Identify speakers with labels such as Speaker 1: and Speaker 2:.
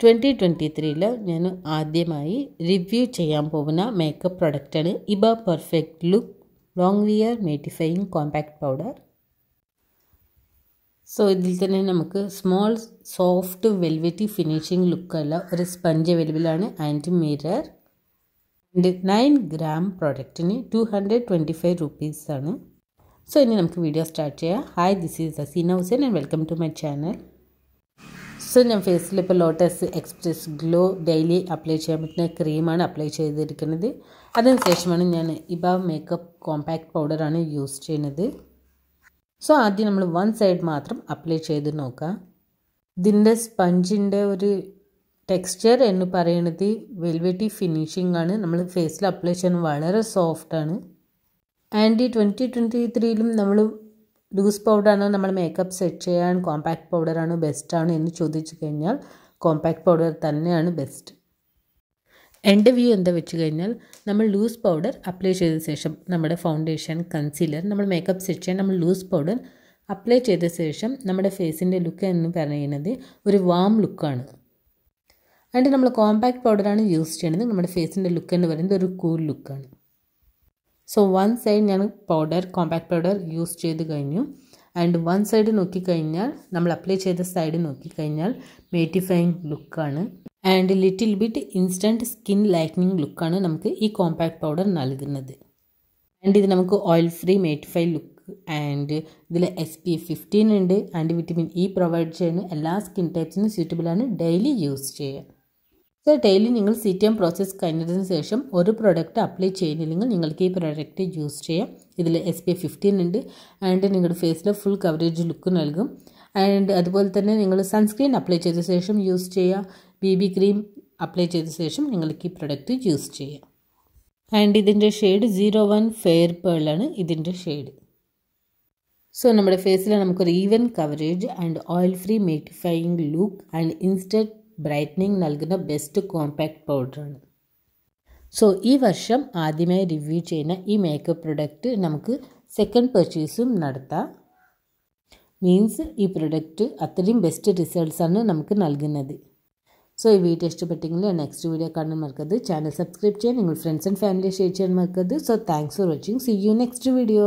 Speaker 1: Twenty twenty ത്രീയിൽ ഞാൻ ആദ്യമായി റിവ്യൂ ചെയ്യാൻ പോകുന്ന മേക്കപ്പ് പ്രൊഡക്റ്റാണ് Iba perfect look long wear mattifying compact powder so ഇതിൽ തന്നെ നമുക്ക് സ്മോൾ സോഫ്റ്റ് വെൽവെറ്റി ഫിനിഷിംഗ് ലുക്കല്ല ഒരു സ്പഞ്ച് അവൈലബിളാണ് and mirror and nine gram പ്രൊഡക്റ്റിന് two hundred twenty five റുപ്പീസാണ് സോ ഇനി നമുക്ക് വീഡിയോ സ്റ്റാർട്ട് ചെയ്യാം. Hi this is Aseena Hussain and welcome to my channel ഞാൻ ഫേസിൽ ഇപ്പോൾ Lotus express glow daily apply ചെയ്യാൻ പറ്റുന്ന ക്രീമാണ് അപ്ലൈ ചെയ്തിരിക്കുന്നത്. അതിനുശേഷമാണ് ഞാൻ ഇബ മേക്കപ്പ് കോമ്പാക്ട് പൗഡറാണ് യൂസ് ചെയ്യുന്നത്. സോ ആദ്യം നമ്മൾ വൺ സൈഡ് മാത്രം അപ്ലൈ ചെയ്ത് നോക്കാം. ഇതിന്റെ സ്പഞ്ചിന്റെ ഒരു ടെക്സ്ചർ എന്ന് പറയുന്നത് വെൽവെറ്റി ഫിനിഷിംഗ് ആണ്. നമ്മൾ ഫേസിൽ അപ്ലൈ ചെയ്യാൻ വളരെ സോഫ്റ്റാണ് ആൻഡ് ട്വന്റി ട്വന്റി ത്രീയിലും നമ്മൾ ലൂസ് പൗഡറാണോ നമ്മൾ മേക്കപ്പ് സെറ്റ് ചെയ്യാൻ കോമ്പാക്ട് പൗഡറാണ് ബെസ്റ്റാണോ എന്ന് ചോദിച്ചു കഴിഞ്ഞാൽ കോമ്പാക്ട് പൗഡർ തന്നെയാണ് ബെസ്റ്റ്. എന്റെ വ്യൂ എന്താ വെച്ച് കഴിഞ്ഞാൽ നമ്മൾ ലൂസ് പൗഡർ അപ്ലൈ ചെയ്ത ശേഷം നമ്മുടെ ഫൗണ്ടേഷൻ കൺസീലർ നമ്മൾ മേക്കപ്പ് സെറ്റ് ചെയ്യാൻ നമ്മൾ ലൂസ് പൗഡർ അപ്ലൈ ചെയ്ത ശേഷം നമ്മുടെ ഫേസിന്റെ ലുക്ക് എന്ന് പറയുന്നത് ഒരു വാം ലുക്കാണ്. അതിന്റെ നമ്മൾ കോമ്പാക്ട് പൗഡറാണ് യൂസ് ചെയ്യുന്നത്. നമ്മുടെ ഫേസിന്റെ ലുക്ക് എന്ന് പറയുന്നത് ഒരു കൂൾ ലുക്കാണ്. സോ വൺ സൈഡ് ഞാൻ പൗഡർ കോമ്പാക്ട് പൗഡർ യൂസ് ചെയ്ത് കഴിഞ്ഞു. ആൻഡ് വൺ സൈഡ് നോക്കിക്കഴിഞ്ഞാൽ നമ്മൾ അപ്ലൈ ചെയ്ത സൈഡ് നോക്കിക്കഴിഞ്ഞാൽ മേറ്റിഫൈങ് ലുക്കാണ് and little bit instant skin lightening ലുക്കാണ് നമുക്ക് ഈ കോമ്പാക്ട് പൗഡർ നൽകുന്നത്. ആൻഡ് ഇത് നമുക്ക് oil free mattify look and ഇതിൽ എസ് പി ഫിഫ്റ്റീൻ ഉണ്ട്. ആൻഡ് വിറ്റമിൻ ഇ പ്രൊവൈഡ് ചെയ്യുന്ന എല്ലാ സ്കിൻ ടൈപ്സിനും സ്യൂട്ടബിളാണ് ഡെയിലി യൂസ് ചെയ്യുക. സോ ഡെയിലി നിങ്ങൾ സി ടി എം പ്രോസസ്സ് കഴിഞ്ഞതിന് ശേഷം ഒരു പ്രൊഡക്റ്റ് അപ്ലൈ ചെയ്യുന്നില്ലെങ്കിൽ നിങ്ങൾക്ക് ഈ പ്രൊഡക്റ്റ് യൂസ് ചെയ്യാം. ഇതിൽ എസ് പി ഫിഫ്റ്റീൻ ഉണ്ട്. ആൻഡ് നിങ്ങളുടെ ഫേസിൽ ഫുൾ കവറേജ് ലുക്ക് നൽകും. ആൻഡ് അതുപോലെ തന്നെ നിങ്ങൾ സൺസ്ക്രീൻ അപ്ലൈ ചെയ്ത ശേഷം യൂസ് ചെയ്യുക ബി ബി ക്രീം അപ്ലൈ ചെയ്ത ശേഷം നിങ്ങൾക്ക് ഈ പ്രൊഡക്റ്റ് യൂസ് ചെയ്യാം. ആൻഡ് ഇതിന്റെ ഷെയ്ഡ് സീറോ വൺ ഫെയർ പേളാണ് ഇതിന്റെ ഷെയ്ഡ് സോ നമ്മുടെ ഫേസിൽ നമുക്കൊരു even coverage and oil free mattifying look and instant brightening നൽകുന്ന ബെസ്റ്റ് കോമ്പാക്ട് പൗഡറാണ് സോ ഈ വർഷം ആദ്യമായി റിവ്യൂ ചെയ്യുന്ന ഈ മേക്കപ്പ് പ്രൊഡക്റ്റ് നമുക്ക് സെക്കൻഡ് പർച്ചേസും നടത്താം. മീൻസ് ഈ പ്രൊഡക്റ്റ് അത്രയും ബെസ്റ്റ് റിസൾട്ട്സാണ് നമുക്ക് നൽകുന്നത്. സോ ഈ വീഡിയോ ഇഷ്ടപ്പെട്ടെങ്കിൽ നെക്സ്റ്റ് വീഡിയോ കാണാൻ മറക്കരുത്. ചാനൽ സബ്സ്ക്രൈബ് ചെയ്യാൻ നിങ്ങൾ ഫ്രണ്ട്സ് ആൻഡ് ഫാമിലി ഷെയർ ചെയ്യാൻ മറക്കരുത്. So thanks for watching see you next video